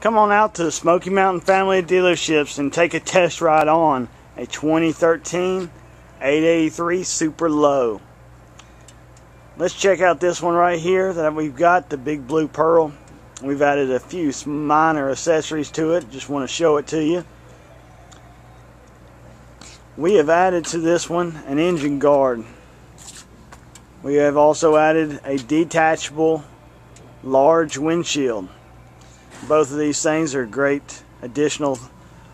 Come on out to the Smoky Mountain family dealerships and take a test ride on a 2013 883 Super Low. Let's check out this one right here that we've got, the Big Blue Pearl. We've added a few minor accessories to it. Just want to show it to you. We have added to this one an engine guard. We have also added a detachable large windshield. Both of these things are great additional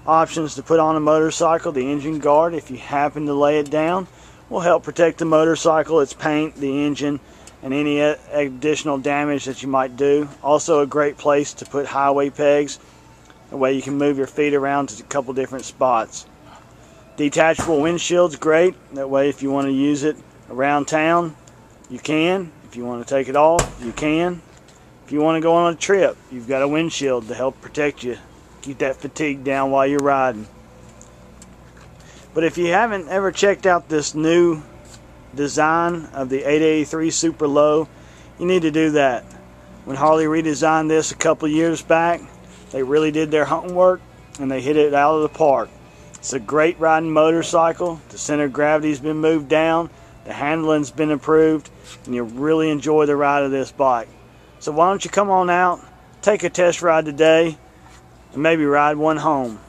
options to put on a motorcycle. The engine guard, if you happen to lay it down, will help protect the motorcycle, its paint, the engine, and any additional damage that you might do. Also a great place to put highway pegs. That way you can move your feet around to a couple different spots. Detachable windshield's great. That way if you want to use it around town, you can. If you want to take it off, you can. If you want to go on a trip, you've got a windshield to help protect you. Keep that fatigue down while you're riding. But if you haven't ever checked out this new design of the 883 Super Low, you need to do that. When Harley redesigned this a couple years back, they really did their homework and they hit it out of the park. It's a great riding motorcycle. The center of gravity's been moved down, the handling's been improved, and you'll really enjoy the ride of this bike. So why don't you come on out, take a test ride today, and maybe ride one home.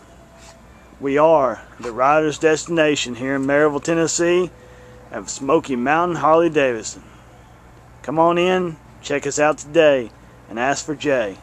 We are the rider's destination here in Maryville, Tennessee at Smoky Mountain Harley Davidson. Come on in, check us out today, and ask for Jay.